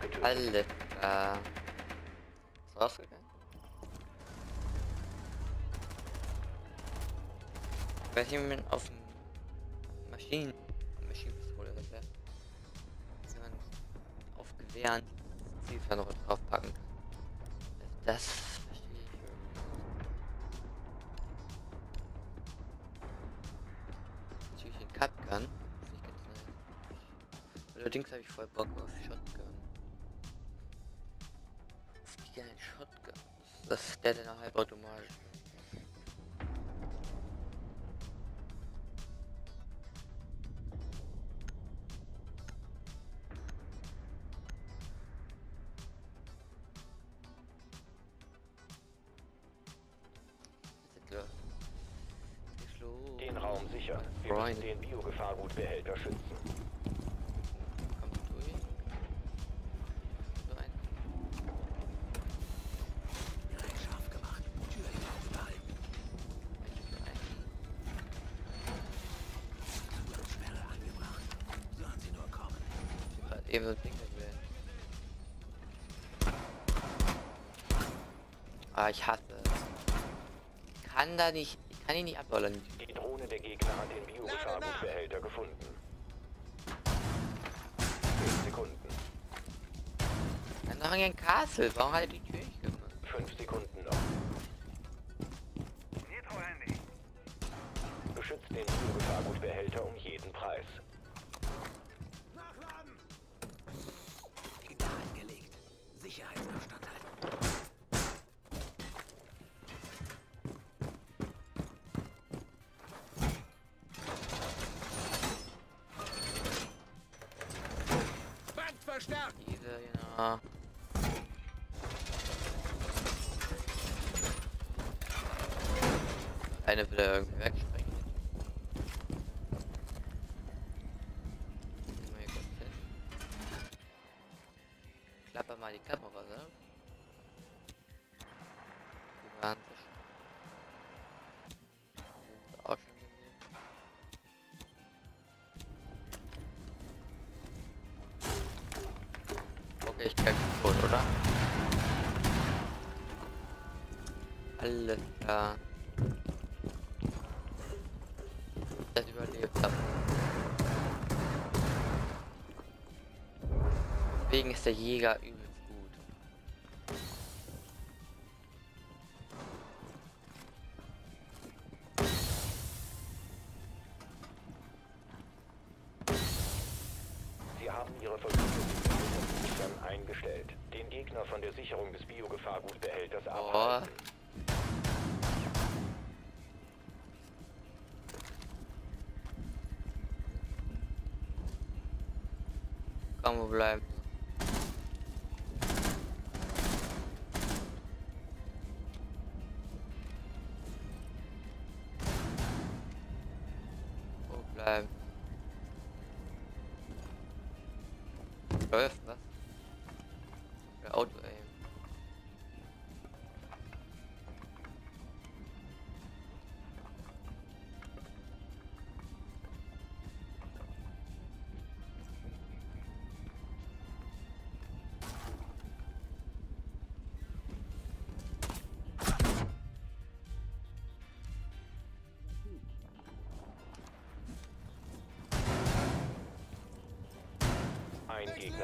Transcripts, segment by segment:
Getötet. Alles klar. Ist rausgegangen? Wie man auf dem Maschinen... Maschinenpistole das wäre. Wie man auf Gewehren Zielfernrohr draufpacken kann. Das verstehe ich irgendwie. Natürlich ein Cutgun. Allerdings habe ich voll Bock auf Shotgun. Geilen Shotgun. Das ist der, der halbautomatisch Ein Ding gewählt. Ah, ich hasse es. Ich kann da nicht. Ich kann ihn nicht abballern. Die Drohne der Gegner hat den Biogefahrgutbehälter gefunden. 10 Sekunden. Dann noch ein Castle. Warum hat er die Verstärkt! Diese, genau. Eine will er irgendwie wegsprengen. Kämpfe tot, oder? Alles klar. Das überlebt hab. Deswegen ist der Jäger übelst gut. Sie haben ihre Versuche eingestellt. Den Gegner von der Sicherung des Biogefahrgutbehälters Oh, abhalten. komm, wo bleiben?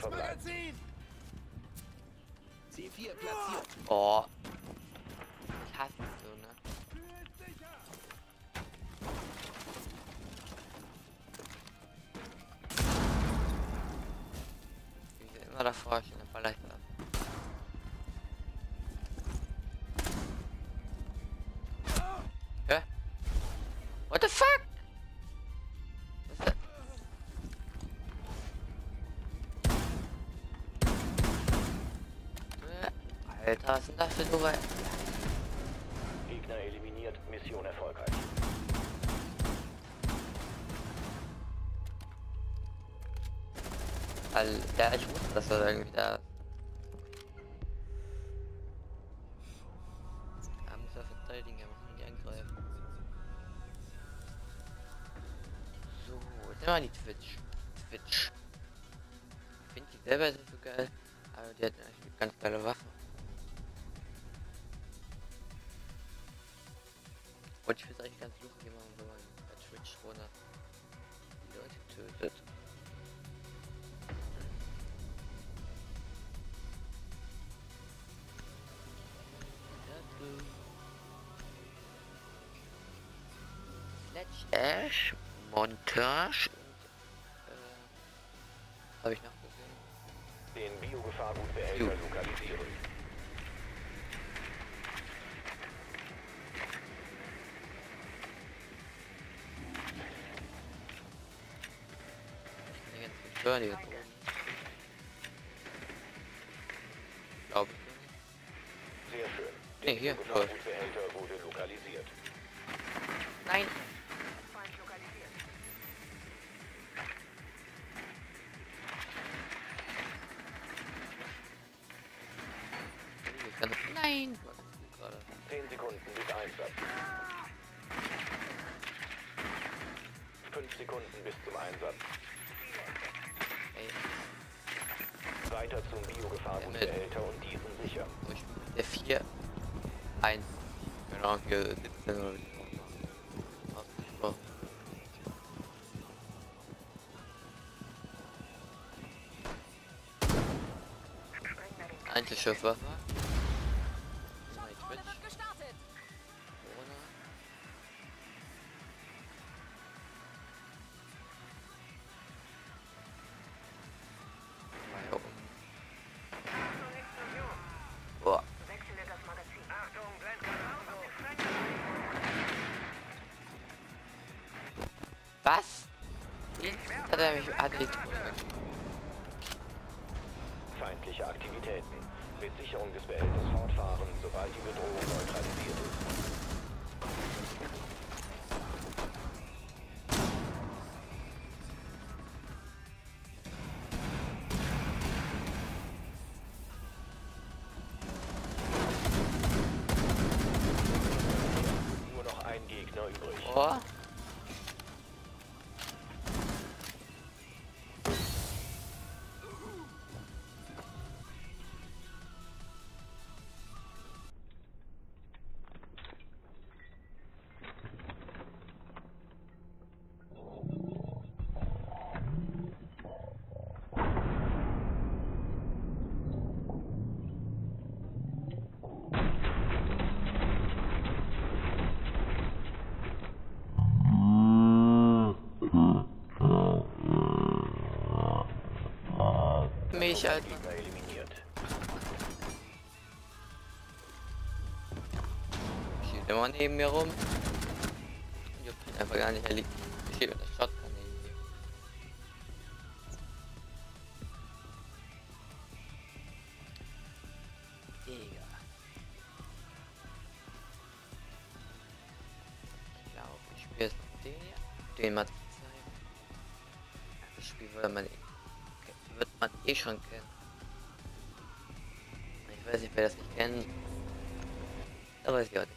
Verbleibt. C4 platziert. Oh. Ich hasse es so, ne? Wie sie immer davor dann ich das. Hä? What the fuck? Alter, was sind das für Nummer? Gegner eliminiert. Mission erfolgreich. Ja, ich wusste, dass er irgendwie da ist. Muss er verteidigen, er muss nicht angreifen. So, jetzt mal die Twitch. Twitch. Ich finde die selber sind so geil. Also die hat Und ich finde es eigentlich ganz lustig, immer, wenn man bei Twitch 100 Leute tötet. Sledge Ash, Montage und äh, habe ich noch gesehen. Den Biogefahrgutbehälter Gut. lokalisieren. Oben. Glaube ich. Sehr schön. Nee, Der hier, lokalisiert. Nein! Nein! Was ist denn gerade? 10 Sekunden bis Einsatz. 5 Sekunden bis zum Einsatz. Ey, Weiter zum Biogefahrgutbehälter und diesen ich bin der 4 1 Genau, hier 17 oder wie Was? Jetzt hat er mich er die Feindliche Aktivitäten. Mit Sicherung des Behälters fortfahren, sobald die Bedrohung neutralisiert ist. Nur noch ein Gegner übrig. Oh. Mich, Alter. Steht immer neben mir rum. Ich hab ihn einfach gar nicht erlebt. Ich stehe mit der noch den hier. Mal zeigen. Das Spiel würde man, eh- schon kennen. Ich weiß nicht, wer das nicht kennt. Da weiß ich auch nicht.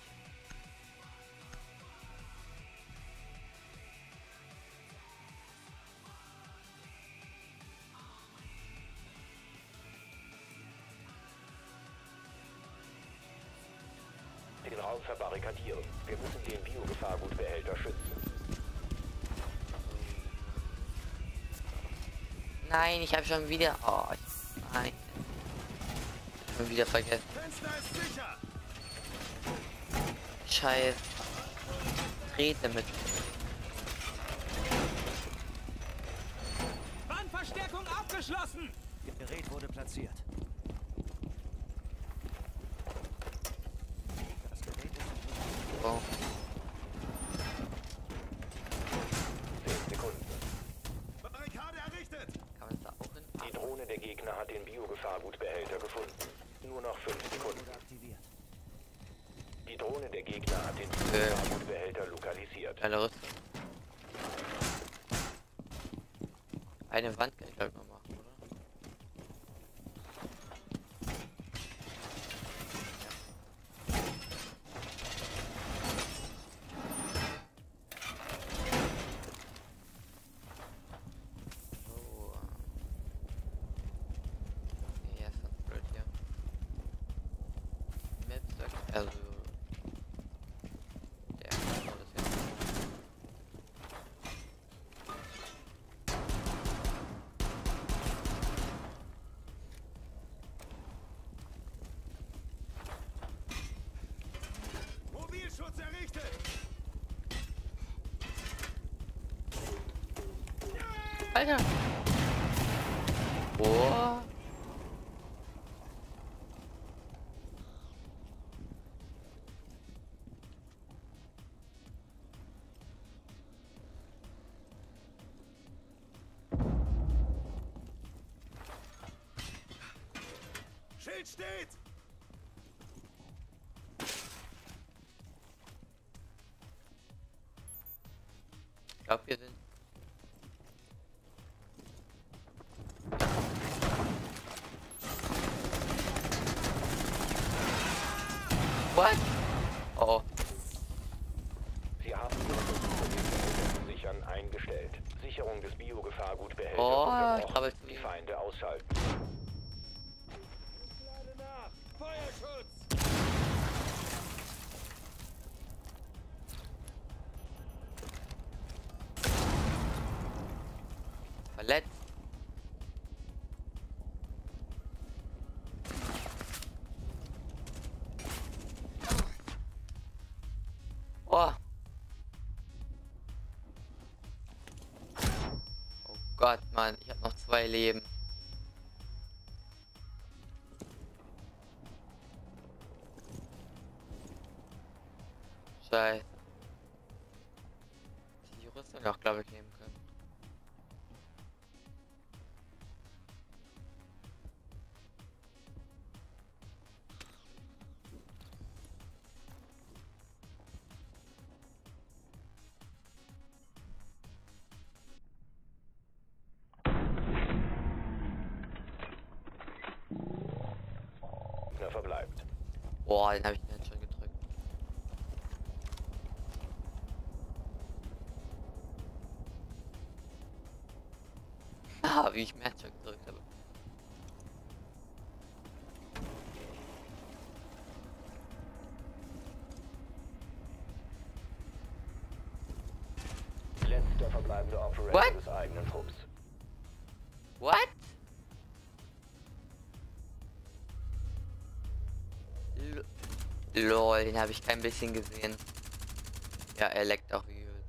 Den Raum verbarrikadieren. Wir müssen den Biogefahrgutbehälter schützen. Nein, ich habe schon wieder. Oh, ich- nein. Schon wieder vergessen. Fenster ist sicher! Scheiß. Trete mit. Wandverstärkung abgeschlossen! Gerät wurde platziert. Das Gerät ist Oh. 10 Sekunden. Barrikade errichtet! Kann man da auch hin? Die Drohne der Gegner hat den Biogefahrgutbehälter gefunden. Nur noch 5 Sekunden. Wurde aktiviert. Die Drohne der Gegner hat den Biogefahrgutbehälter lokalisiert. Geile Rüstung. Eine Wand Alter! Boah! Schild steht! What? Oh, Sie haben Ihre sichern, eingestellt. Sicherung des Biogefahrgutbehälters Oh, habe- Die Feinde ausschalten. Mann, ich habe noch zwei Leben. Gegner verbleibt. Boah, den habe ich mir schon gedrückt. Ah, wie ich Match gedrückt habe. Lol, den habe ich kein bisschen gesehen. Ja, er leckt auch übel.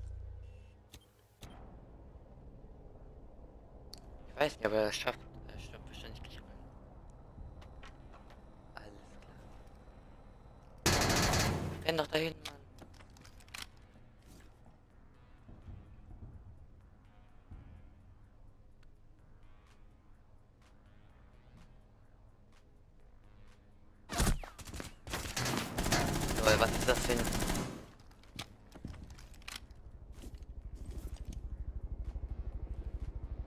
Ich weiß nicht, aber er schafft. Er stirbt wahrscheinlich. Alles klar. Renn doch dahin, was ist das ein...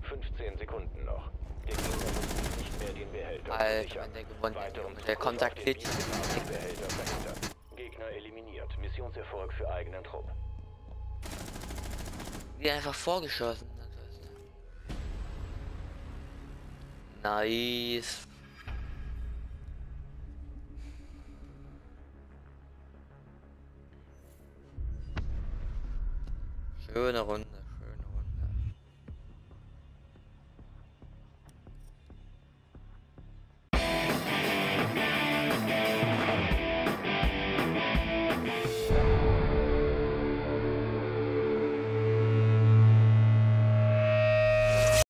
Fünfzehn Sekunden noch. Der Gegner muss nicht mehr den Behälter Alter, sichern. wenn der gewonnen hätte, Weiteren Junge, der Zugriff kommt da auf den klitsch- Biogefahrgutbehälter verhindern. Gegner eliminiert. Missionserfolg für eigenen Trupp. Die einfach vorgeschossen. Nice. Schöne Runde.